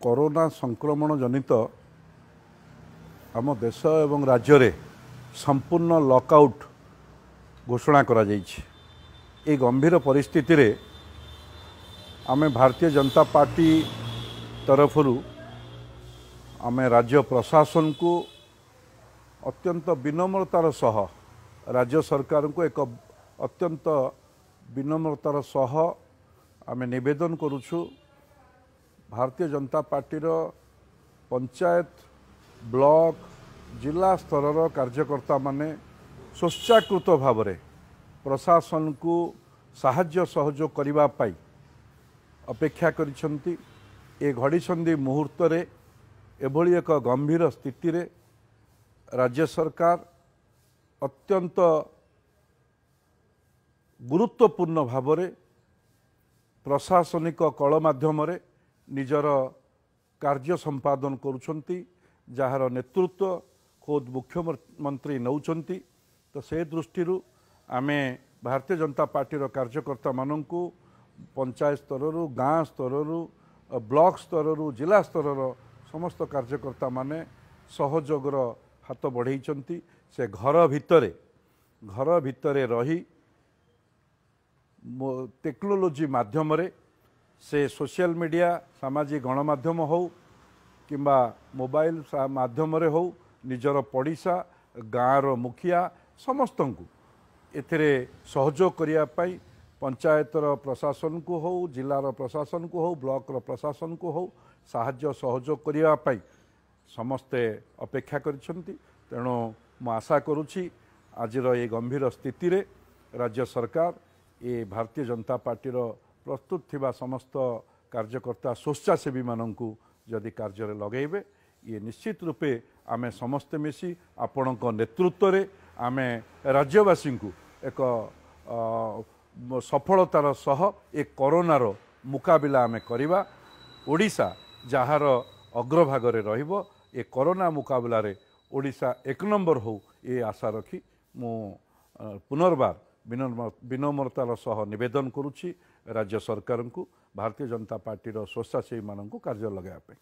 Corona ସଂକ୍ରମଣ ଜନିତ ଆମ ଦେଶ ଏବଂ ରାଜ୍ୟରେ ସମ୍ପୂର୍ଣ୍ଣ ଲକଆଉଟ୍ ଘୋଷଣା କରାଯାଇଛି। ଏହି ଗମ୍ଭୀର ପରିସ୍ଥିତିରେ ଆମେ ଭାରତୀୟ ଜନତା ପାର୍ଟି ତରଫରୁ ଆମେ ରାଜ୍ୟ ପ୍ରଶାସନକୁ ଅତ୍ୟନ୍ତ ବିନମ୍ରତାର ସହ ରାଜ୍ୟ ସରକାରଙ୍କୁ ଏକ ଅତ୍ୟନ୍ତ ବିନମ୍ରତାର ସହ ଆମେ ନିବେଦନ କରୁଛୁ ଭାରତୀୟ ଜନତା ପାର୍ଟିର ପଞ୍ଚାୟତ ବ୍ଲକ ଜିଲ୍ଲା ସ୍ତରର କାର୍ଯ୍ୟକର୍ତ୍ତାମାନେ ସ୍ୱଚ୍ଛାକୃତ ଭାବରେ ପ୍ରଶାସନକୁ ସାହାଯ୍ୟ ସହଯୋଗ କରିବା ପାଇଁ ଅପେକ୍ଷା କରିଛନ୍ତି। ଏ ଘଡ଼ିସନ୍ଧି ମୁହୂର୍ତ୍ତରେ ଏଭଳି ଏକ ଗମ୍ଭୀର ସ୍ଥିତିରେ ରାଜ୍ୟ ସରକାର ଅତ୍ୟନ୍ତ ଗୁରୁତ୍ୱପୂର୍ଣ୍ଣ ଭାବରେ ପ୍ରଶାସନିକ କଳ ମାଧ୍ୟମରେ ନିଜର କାର୍ଯ୍ୟ ସମ୍ପାଦନ କରୁଛନ୍ତି ଯାହାର ନେତୃତ୍ୱ ଖୋଦ୍ ମୁଖ୍ୟମନ୍ତ୍ରୀ ନେଉଛନ୍ତି। ତ ସେ ଦୃଷ୍ଟିରୁ ଆମେ ଭାରତୀୟ ଜନତା ପାର୍ଟିର କାର୍ଯ୍ୟକର୍ତ୍ତାମାନଙ୍କୁ ପଞ୍ଚାୟତ ସ୍ତରରୁ ଗାଁ ସ୍ତରରୁ ବ୍ଲକ ସ୍ତରରୁ ଜିଲ୍ଲା ସ୍ତରର ସମସ୍ତ କାର୍ଯ୍ୟକର୍ତ୍ତାମାନେ ସହଯୋଗର ହାତ ବଢ଼େଇଛନ୍ତି। ସେ ଘର ଭିତରେ ଘର ଭିତରେ ରହି ଟେକ୍ନୋଲୋଜି ମାଧ୍ୟମରେ ସେ ସୋସିଆଲ ମିଡ଼ିଆ ସାମାଜିକ ଗଣମାଧ୍ୟମ ହେଉ କିମ୍ବା ମୋବାଇଲ ମାଧ୍ୟମରେ ହେଉ ନିଜର ପଡ଼ିଶା ଗାଁର ମୁଖିଆ ସମସ୍ତଙ୍କୁ ଏଥିରେ ସହଯୋଗ କରିବା ପାଇଁ ପଞ୍ଚାୟତର ପ୍ରଶାସନକୁ ହେଉ ଜିଲ୍ଲାର ପ୍ରଶାସନକୁ ହେଉ ବ୍ଲକର ପ୍ରଶାସନକୁ ହେଉ ସାହାଯ୍ୟ ସହଯୋଗ କରିବା ପାଇଁ ସମସ୍ତେ ଅପେକ୍ଷା କରିଛନ୍ତି। ତେଣୁ ମୁଁ ଆଶା କରୁଛି ଆଜିର ଏ ଗମ୍ଭୀର ସ୍ଥିତିରେ ରାଜ୍ୟ ସରକାର ଏ ଭାରତୀୟ ଜନତା ପାର୍ଟିର ପ୍ରସ୍ତୁତ ଥିବା ସମସ୍ତ କାର୍ଯ୍ୟକର୍ତ୍ତା ସ୍ୱେଚ୍ଛାସେବୀମାନଙ୍କୁ ଯଦି କାର୍ଯ୍ୟରେ ଲଗାଇବେ ଇଏ ନିଶ୍ଚିତ ରୂପେ ଆମେ ସମସ୍ତେ ମିଶି ଆପଣଙ୍କ ନେତୃତ୍ୱରେ ଆମେ ରାଜ୍ୟବାସୀଙ୍କୁ ଏକ ସଫଳତାର ସହ ଏ କରୋନାର ମୁକାବିଲା ଆମେ କରିବା। ଓଡ଼ିଶା ଯାହାର ଅଗ୍ରଭାଗରେ ରହିବ ଏ କରୋନା ମୁକାବିଲାରେ ଓଡ଼ିଶା ଏକ ନମ୍ବର ହେଉ ଏ ଆଶା ରଖି ମୁଁ ପୁନର୍ବାର ବିନମ୍ରତାର ସହ ନିବେଦନ କରୁଛି ରାଜ୍ୟ ସରକାରଙ୍କୁ ଭାରତୀୟ ଜନତା ପାର୍ଟିର ସ୍ୱେଚ୍ଛାସେବୀମାନଙ୍କୁ କାର୍ଯ୍ୟ ଲଗାଇବା ପାଇଁ।